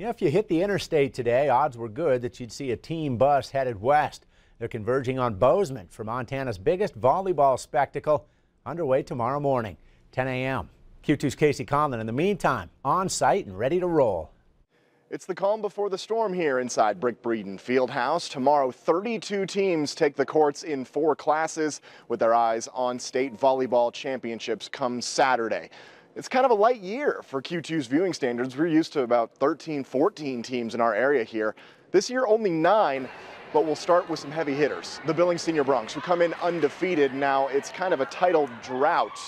You know, if you hit the interstate today, odds were good that you'd see a team bus headed west. They're converging on Bozeman for Montana's biggest volleyball spectacle, underway tomorrow morning, 10 a.m. Q2's Casey Conlon in the meantime, on site and ready to roll. It's the calm before the storm here inside Brick Breeden Fieldhouse. Tomorrow, 32 teams take the courts in four classes with their eyes on state volleyball championships come Saturday. It's kind of a light year for Q2's viewing standards. We're used to about 13, 14 teams in our area here. This year, only nine, but we'll start with some heavy hitters. The Billings Senior Broncs, who come in undefeated. Now, it's kind of a title drought.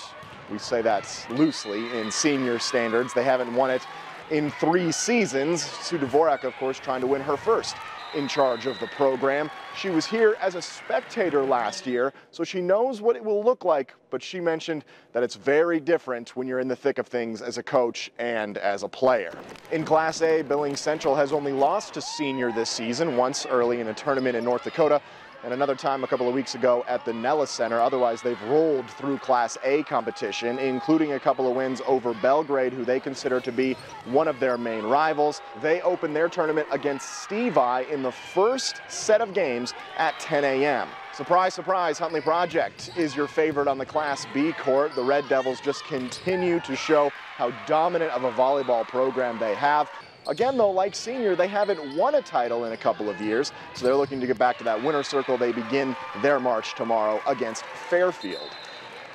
We say that loosely in senior standards. They haven't won it in three seasons. Sue Dvorak, of course, trying to win her first in charge of the program. She was here as a spectator last year, so she knows what it will look like, but she mentioned that it's very different when you're in the thick of things as a coach and as a player. In Class A, Billings Central has only lost to senior this season, once early in a tournament in North Dakota, and another time a couple of weeks ago at the Nellis Center. Otherwise, they've rolled through Class A competition, including a couple of wins over Belgrade, who they consider to be one of their main rivals. They open their tournament against Stevi in the first set of games at 10 a.m. Surprise, surprise, Huntley Project is your favorite on the Class B court. The Red Devils just continue to show how dominant of a volleyball program they have. Again, though, like senior, they haven't won a title in a couple of years, so they're looking to get back to that winner circle. They begin their march tomorrow against Fairfield.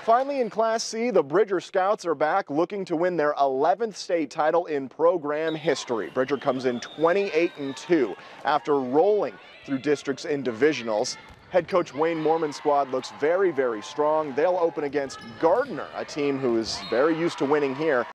Finally, in Class C, the Bridger Scouts are back looking to win their 11th state title in program history. Bridger comes in 28 and 2 after rolling through districts in divisionals. Head coach Wayne Mormon's squad looks very, very strong. They'll open against Gardiner, a team who is very used to winning here.